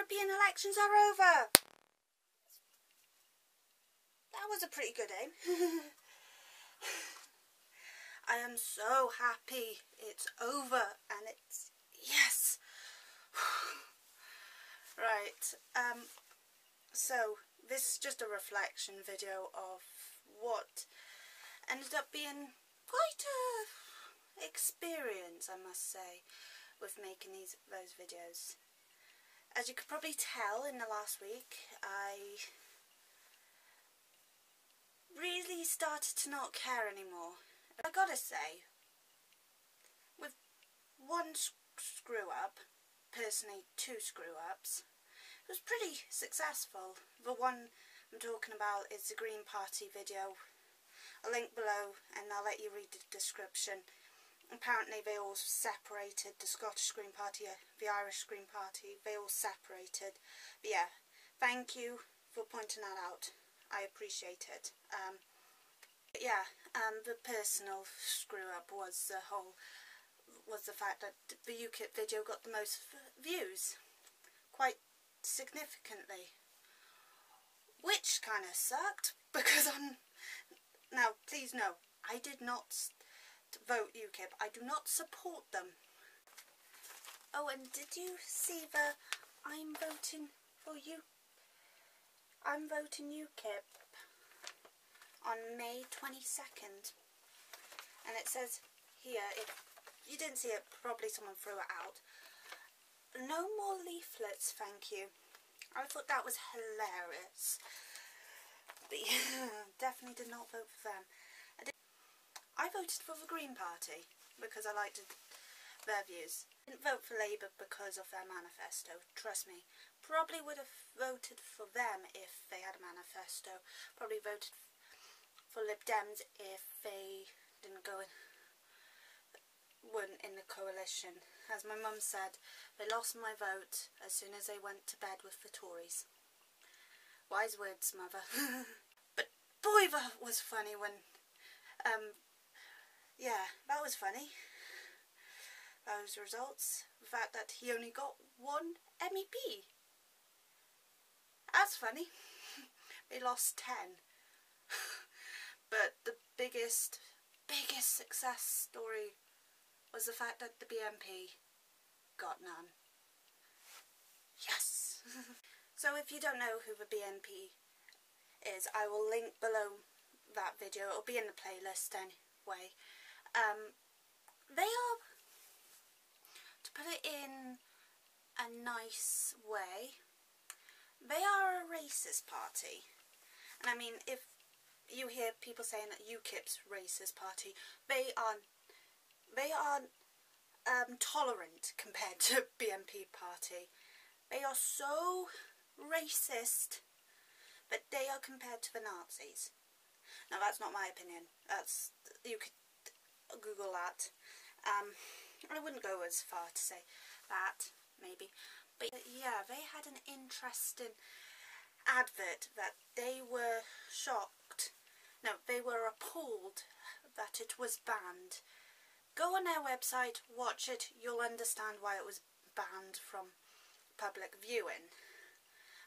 European elections are over. That was a pretty good aim. I am so happy it's over and it's yes. right. Um so this is just a reflection video of what ended up being quite a experience I must say with making these those videos. As you could probably tell in the last week I really started to not care anymore. I gotta say, with one screw up, personally two screw ups, it was pretty successful. The one I'm talking about is the Green Party video. A link below and I'll let you read the description. Apparently they all separated, the Scottish Green Party, the Irish Green Party, they all separated. But yeah, thank you for pointing that out. I appreciate it. Um, yeah, um, the personal screw up was the whole was the fact that the UKIP video got the most views, quite significantly, which kind of sucked because I'm now please know I did not vote UKIP. I do not support them. Oh, and did you see the I'm voting for you? I'm voting UKIP on May 22nd. And it says here, if you didn't see it, probably someone threw it out. No more leaflets, thank you. I thought that was hilarious. But yeah, definitely did not vote for them. Voted for the Green Party because I liked their views. Didn't vote for Labour because of their manifesto, trust me. Probably would have voted for them if they had a manifesto. Probably voted for Lib Dems if they didn't go in, weren't in the coalition. As my mum said, they lost my vote as soon as they went to bed with the Tories. Wise words, mother. but boy, that was funny when, um, yeah, that was funny. Those results, the fact that he only got one MEP. That's funny. they lost ten. But the biggest, biggest success story was the fact that the BNP got none. Yes! so if you don't know who the BNP is, I will link below that video. It'll be in the playlist anyway. Um, they are, to put it in a nice way, they are a racist party. And I mean, if you hear people saying that UKIP's racist party. They are they are um, tolerant compared to BNP party. They are so racist that they are compared to the Nazis. Now that's not my opinion. That's you could Google that. Um, I wouldn't go as far to say that maybe, but yeah, they had an interesting advert that they were shocked no, they were appalled that it was banned. Go on their website, watch it, you'll understand why it was banned from public viewing.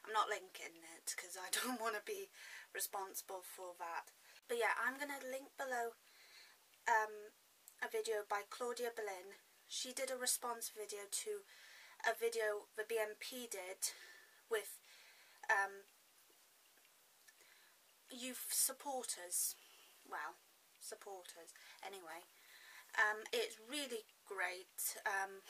I'm not linking it because I don't want to be responsible for that. But yeah, I'm going to link below um, a video by Claudia Boleyn. She did a response video to a video the BNP did with um, youth supporters, well, supporters, anyway. Um, it's really great. Um,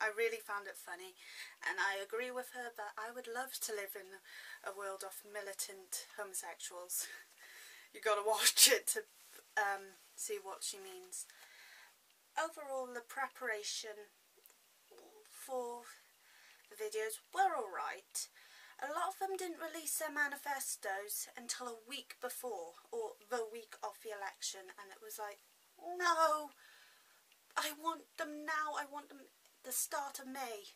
I really found it funny, and I agree with her that I would love to live in a world of militant homosexuals. you got to watch it to um, see what she means. Overall, the preparation for the videos were alright a lot of them didn't release their manifestos until a week before, or the week of the election, and it was like, no, I want them now, I want them the start of May.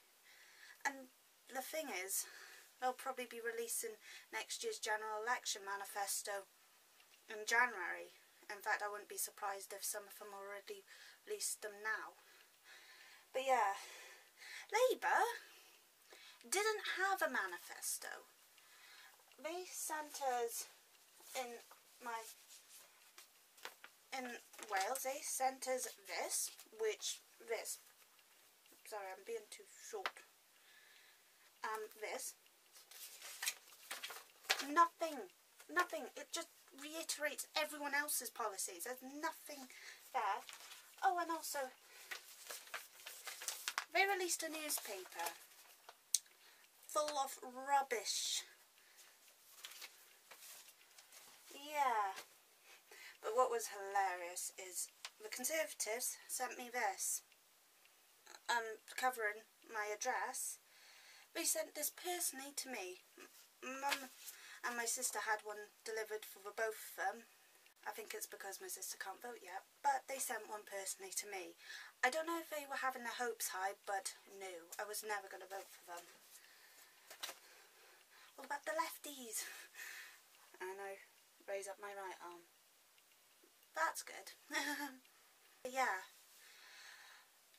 And the thing is, they'll probably be releasing next year's general election manifesto in January. In fact, I wouldn't be surprised if some of them already released them now. But yeah, Labour didn't have a manifesto. They sent us in my in Wales. They sent us this, which this. Sorry, I'm being too short. Um, this. Nothing, nothing. It just reiterates everyone else's policies. There's nothing there. Oh, and also, they released a newspaper full of rubbish. Yeah. But what was hilarious is the Conservatives sent me this. Um, covering my address. They sent this personally to me. Mum and my sister had one delivered for the both of them. I think it's because my sister can't vote yet, but they sent one personally to me. I don't know if they were having their hopes high, but no, I was never going to vote for them. What about the lefties? And I raise up my right arm. That's good. yeah.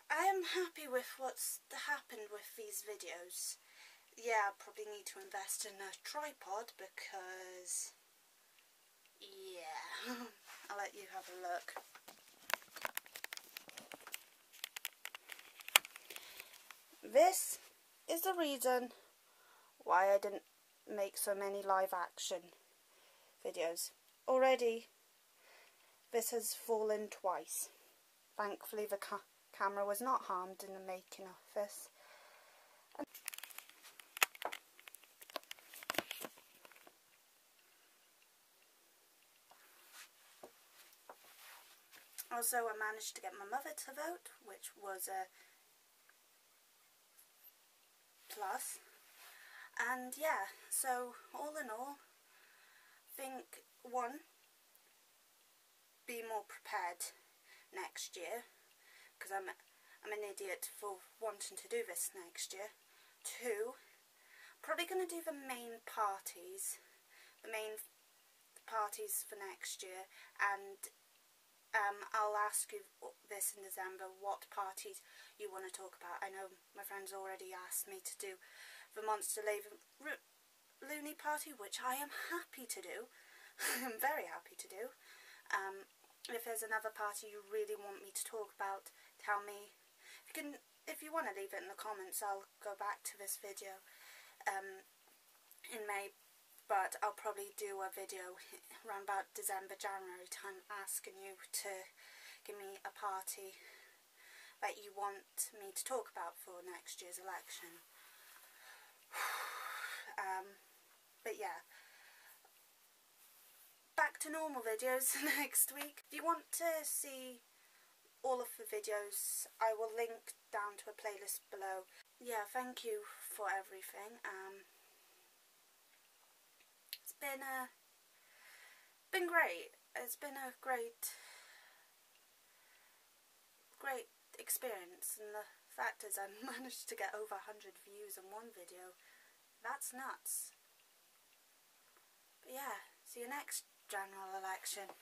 I am happy with what's happened with these videos yeah, I probably need to invest in a tripod because, yeah, I'll let you have a look. This is the reason why I didn't make so many live action videos. Already, this has fallen twice. Thankfully, the ca camera was not harmed in the making of this. Also, I managed to get my mother to vote, which was a plus. And yeah, so all in all, think one, be more prepared next year, because I'm I'm an idiot for wanting to do this next year. Two, probably going to do the main parties, the main parties for next year, and um, I'll ask you this in December, what parties you want to talk about. I know my friends already asked me to do the Monster Raving Loony Party, which I am happy to do. I'm very happy to do. Um, if there's another party you really want me to talk about, tell me. If you can, if you want to leave it in the comments, I'll go back to this video um, in May but I'll probably do a video around about December, January time asking you to give me a party that you want me to talk about for next year's election. um, but yeah, back to normal videos next week. If you want to see all of the videos, I will link down to a playlist below. Yeah, thank you for everything. Um, been a been great. It's been a great great experience and the fact is I managed to get over 100 views on one video. That's nuts. But yeah, see you next general election.